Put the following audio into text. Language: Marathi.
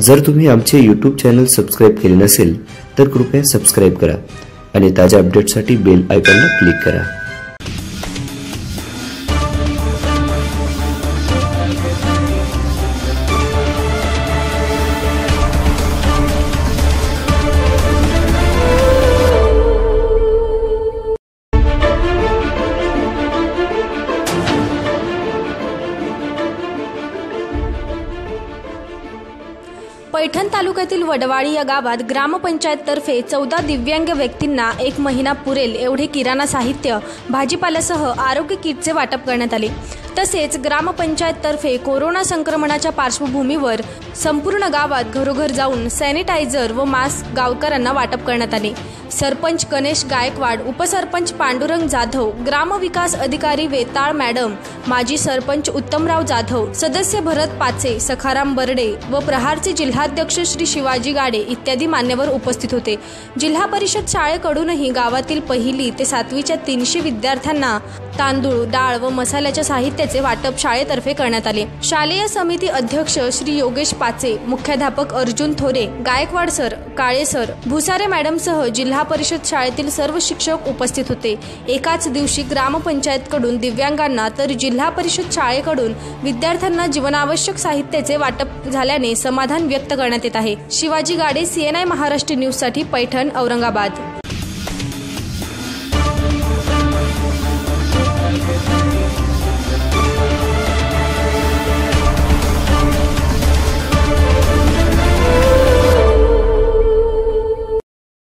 जर तुम्ही आमचे यूट्यूब चॅनल सबस्क्राईब केले नसेल तर कृपया सबस्क्राईब करा आणि ताज्या अपडेटसाठी बेल आयकॉनला क्लिक करा. पैठण तालुक्यातील वडवाळी या गावात ग्रामपंचायततर्फे चौदा दिव्यांग व्यक्तींना एक महिना पुरेल एवढे किराणा साहित्य भाजीपाल्यासह आरोग्य किटचे वाटप करण्यात आले. तसेच ग्रामपंचायततर्फे कोरोना संक्रमणाच्या पार्श्वभूमीवर संपूर्ण गावात घरोघर जाऊन सॅनिटायझर व मास्क गावकऱ्यांना वाटप करण्यात आले. सरपंच गणेश गायकवाड उपसरपंच पांडुरंग जाधव ग्रामविकास अधिकारी वेताळ मॅडम माजी सरपंच उत्तमराव जाधव सदस्य भरत पाचे सखाराम बर्डे व प्रहारचे जिल्हाध्यक्ष श्री शिवाजी गाडे इत्यादी मान्यवर उपस्थित होते. जिल्हा परिषद शाळेकडूनही गावातील पहिली ते सातवीच्या तीनशे विद्यार्थ्यांना तांदूळ डाळ व मसाल्याच्या याचे वाटप शाळेतर्फे करण्यात आले. शालेय समिती अध्यक्ष श्री योगेश पाचे मुख्याध्यापक अर्जुन थोरे गायकवाड सर काळे सर भुसारे मॅडमसह जिल्हा परिषद शाळेतील सर्व शिक्षक उपस्थित होते. एकाच दिवशी ग्रामपंचायतकडून दिव्यांगांना तर जिल्हा परिषद शाळेकडून विद्यार्थ्यांना जीवनावश्यक साहित्याचे वाटप झाल्याने समाधान व्यक्त करण्यात येत आहे. शिवाजी गाडे सीएनआय महाराष्ट्र न्यूजसाठी पैठण औरंगाबाद.